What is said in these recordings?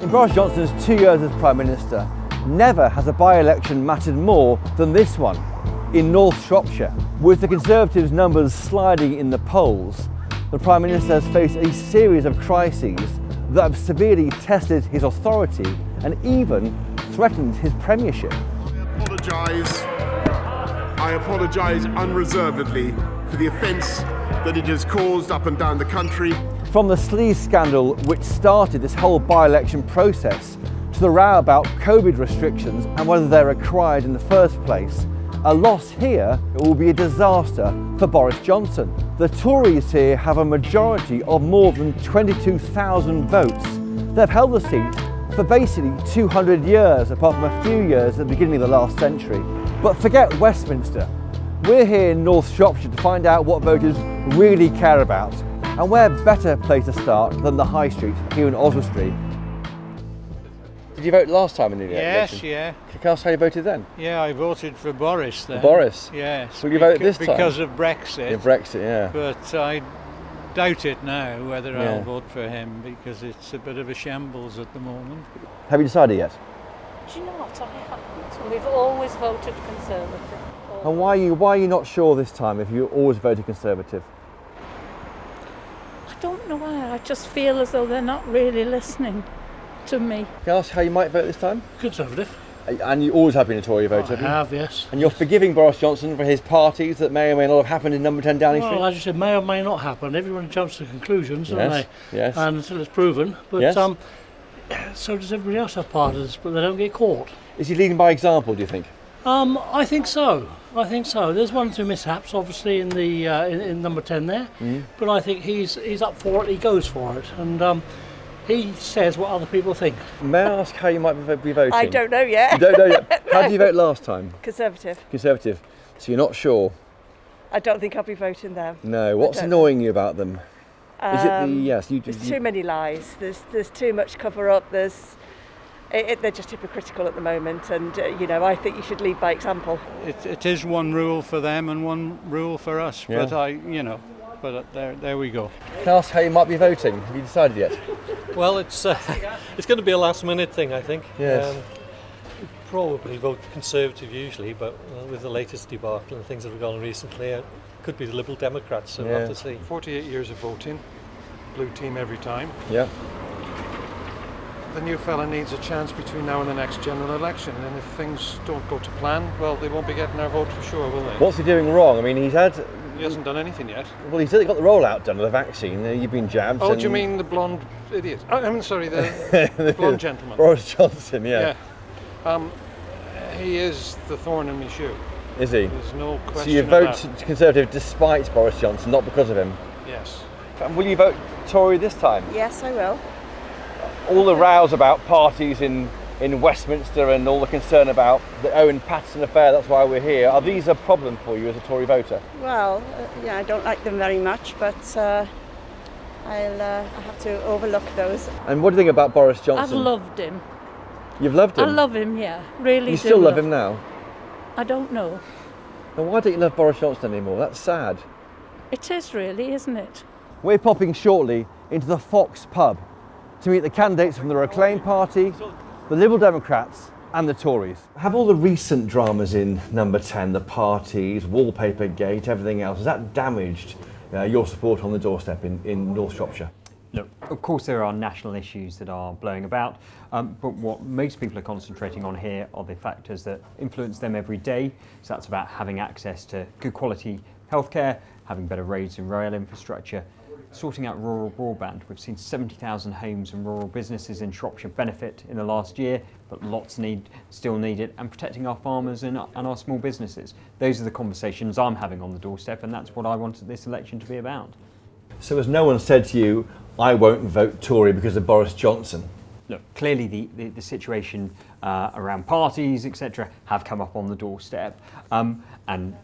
In Boris Johnson's two years as Prime Minister, never has a by-election mattered more than this one in North Shropshire. With the Conservatives' numbers sliding in the polls, the Prime Minister has faced a series of crises that have severely tested his authority and even threatened his premiership. I apologise. I apologise unreservedly for the offence that it has caused up and down the country. From the sleaze scandal which started this whole by-election process to the row about COVID restrictions and whether they're required in the first place, a loss here will be a disaster for Boris Johnson. The Tories here have a majority of more than 22,000 votes. They've held the seat for basically 200 years, apart from a few years at the beginning of the last century. But forget Westminster. We're here in North Shropshire to find out what voters really care about. And where better place to start than the High Street here in Oswestry. Did you vote last time in the Yes, election? yeah. Can I ask how you voted then? Yeah, I voted for Boris then. Boris? Yes. Will you vote this time? Because of Brexit. Yeah, Brexit, yeah. But I doubt it now whether Yeah. I'll vote for him because it's a bit of a shambles at the moment. Have you decided yet? Do you know what? I haven't. We've always voted Conservative. And why are you why are you not sure this time if you always voted Conservative? I don't know why. I just feel as though they're not really listening to me. Can I ask how you might vote this time? Conservative. And you always have been a Tory voter. I have, yes. And you're forgiving Boris Johnson for his parties that may or may not have happened in number 10 Downing Well, Street? Well, as you said, may or may not happen. Everyone jumps to conclusions, don't Yes, they? yes. And until it's proven. But Yes. um, so does everybody else have parties, but they don't get caught. Is he leading by example, do you think? Um, I think so. I think so. There's one or two mishaps, obviously, in the uh, in, in number ten there, Mm. but I think he's he's up for it. He goes for it, and um, he says what other people think. May I ask how you might be- be voting? I don't know yet. You don't know yet. How did you vote last time? Conservative. Conservative. So you're not sure? I don't think I'll be voting them. No. What's don't. annoying you about them? Is it the Um, yes? You, There's you- too many lies. There's there's too much cover up. There's it, it, they're just hypocritical at the moment, and uh, you know I think you should lead by example. It, it is one rule for them and one rule for us. Yeah. But I, you know, but uh, there, there we go. Can I ask how you might be voting? Have you decided yet? Well, it's uh, it's going to be a last minute thing, I think. Yes. Um, probably vote Conservative usually, but uh, with the latest debacle and things that have gone on recently, it could be the Liberal Democrats. So we'll have to see. 48 years of voting, blue team every time. Yeah. The new fella needs a chance between now and the next general election, and if things don't go to plan, well, they won't be getting our vote for sure, will they? What's he doing wrong? I mean, he's had. He hasn't done anything yet. Well, he's got the rollout done of the vaccine. You've been jabbed. Oh, do you mean the blonde idiot? Oh, I mean, sorry, the, the blonde gentleman. Boris Johnson, yeah. Yeah. Um, he is the thorn in my shoe. Is he? There's no question So you vote that. Conservative despite Boris Johnson, not because of him. Yes. And will you vote Tory this time? Yes, I will. All the rows about parties in, in Westminster and all the concern about the Owen Paterson affair, that's why we're here. Are these a problem for you as a Tory voter? Well, uh, yeah, I don't like them very much, but uh, I'll uh, have to overlook those. And what do you think about Boris Johnson? I've loved him. You've loved him? I love him, yeah. Really you do still love him now? I don't know. And why don't you love Boris Johnson anymore? That's sad. It is really, isn't it? We're popping shortly into the Fox pub to meet the candidates from the Reclaim Party, the Liberal Democrats, and the Tories. Have all the recent dramas in number 10, the parties, wallpaper gate, everything else, has that damaged uh, your support on the doorstep in, in North Shropshire? Look, of course, there are national issues that are blowing about, um, but what most people are concentrating on here are the factors that influence them every day. So that's about having access to good quality healthcare, having better roads and rail infrastructure, sorting out rural broadband. We've seen 70,000 homes and rural businesses in Shropshire benefit in the last year, but lots need still need it, and protecting our farmers and, and our small businesses. Those are the conversations I'm having on the doorstep, and that's what I wanted this election to be about. So has no one said to you, I won't vote Tory because of Boris Johnson? look, clearly the, the, the situation uh, around parties, etc., have come up on the doorstep. Um, and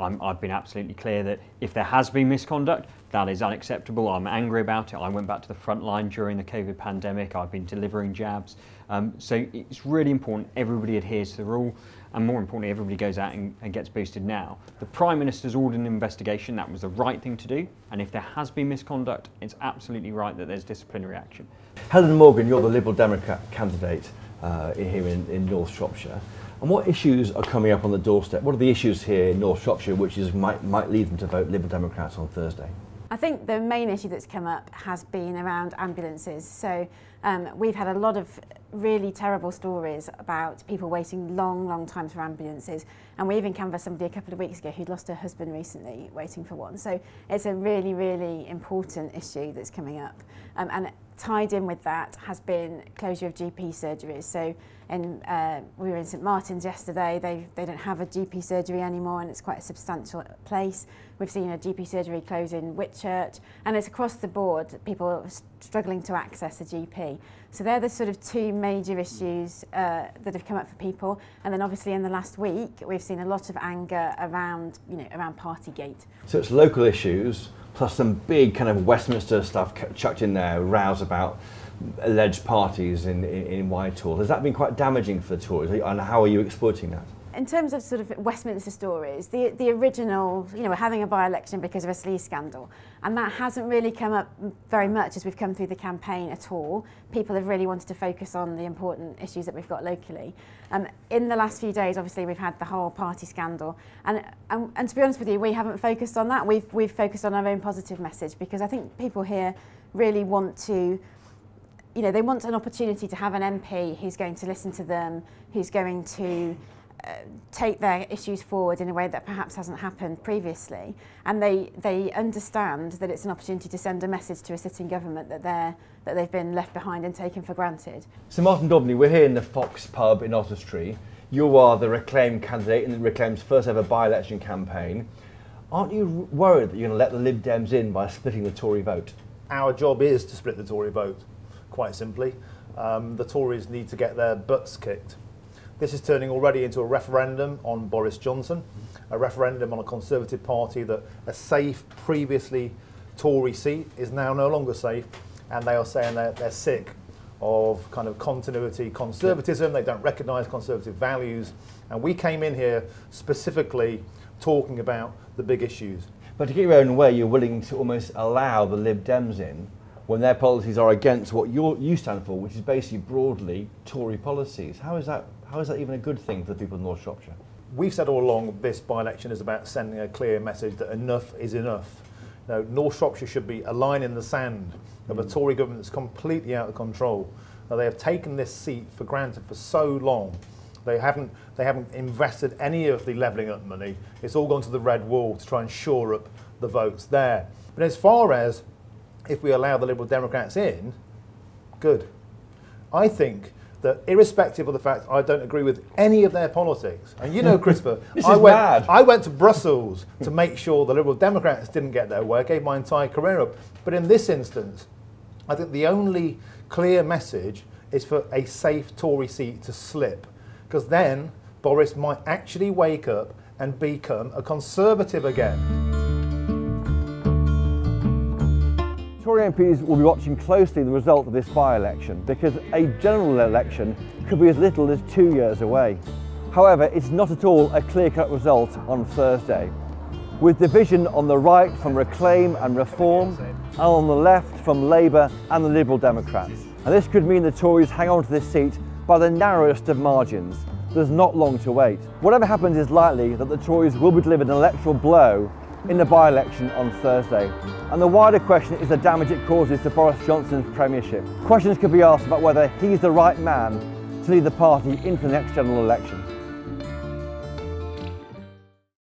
I'm, I've been absolutely clear that if there has been misconduct, That is unacceptable. I'm angry about it. I went back to the front line during the COVID pandemic. I've been delivering jabs. Um, so it's really important everybody adheres to the rule and more importantly, everybody goes out and, and, gets boosted now. The Prime Minister's ordered an investigation. That was the right thing to do. And if there has been misconduct, it's absolutely right that there's disciplinary action. Helen Morgan, you're the Liberal Democrat candidate uh, here in, in North Shropshire. And what issues are coming up on the doorstep? What are the issues here in North Shropshire which is, might, might lead them to vote Liberal Democrats on Thursday? I think the main issue that's come up has been around ambulances. So um, we've had a lot of really terrible stories about people waiting long, long times for ambulances. And we even canvassed somebody a couple of weeks ago who'd lost her husband recently waiting for one. So it's a really, really important issue that's coming up. Um, and tied in with that has been closure of GP surgeries. So in, uh, we were in St Martin's yesterday, they, they don't have a GP surgery anymore and it's quite a substantial place. We've seen a GP surgery close in Whitchurch and it's across the board, people struggling to access a GP. So they're the sort of two major issues uh, that have come up for people. And then obviously in the last week, we've seen a lot of anger around, you know, around Partygate. So it's local issues, plus some big kind of Westminster stuff chucked in there, rows about alleged parties in, in, in Whitehall. Has that been quite damaging for the Tories, and how are you exploiting that? In terms of sort of Westminster stories, the, the original, you know, we're having a by-election because of a sleaze scandal, and that hasn't really come up very much as we've come through the campaign at all. People have really wanted to focus on the important issues that we've got locally. Um, in the last few days, obviously, we've had the whole party scandal, and, and, and to be honest with you, we haven't focused on that. We've, we've focused on our own positive message because I think people here really want to you know, they want an opportunity to have an MP who's going to listen to them, who's going to take their issues forward in a way that perhaps hasn't happened previously and they they understand that it's an opportunity to send a message to a sitting government that they're that they've been left behind and taken for granted. So Martin Daubney, we're here in the Fox pub in Oswestry. You are the Reclaim candidate in the Reclaim's first ever by-election campaign. Aren't you worried that you're going to let the Lib Dems in by splitting the Tory vote? Our job is to split the Tory vote, quite simply. Um, the Tories need to get their butts kicked. This is turning already into a referendum on Boris Johnson, a referendum on a Conservative Party that a safe, previously Tory seat is now no longer safe, and they are saying they're, they're sick of kind of continuity conservatism. They don't recognise conservative values, and we came in here specifically talking about the big issues. But to get your own way, you're willing to almost allow the Lib Dems in when their policies are against what you stand for, which is basically broadly Tory policies. How is that how is that even a good thing for the people of North Shropshire? We've said all along this by-election is about sending a clear message that enough is enough. Now, North Shropshire should be a line in the sand of a mm. Tory government that's completely out of control. Now, they have taken this seat for granted for so long. They haven't, they haven't invested any of the levelling up money. It's all gone to the red wall to try and shore up the votes there. But as far as if we allow the Liberal Democrats in, good. I think that irrespective of the fact I don't agree with any of their politics, and you know, Christopher, I, went. I went to Brussels to make sure the Liberal Democrats didn't get their way. I gave my entire career up. But in this instance, I think the only clear message is for a safe Tory seat to slip, because then Boris might actually wake up and become a Conservative again. Tory MPs will be watching closely the result of this by-election because a general election could be as little as two years away. However, it's not at all a clear-cut result on Thursday. With division on the right from Reclaim and Reform, and on the left from Labour and the Liberal Democrats. And this could mean the Tories hang on to this seat by the narrowest of margins. There's not long to wait. Whatever happens is likely that the Tories will be delivered an electoral blow in the by-election on Thursday. And the wider question is the damage it causes to Boris Johnson's premiership. Questions could be asked about whether he's the right man to lead the party into the next general election.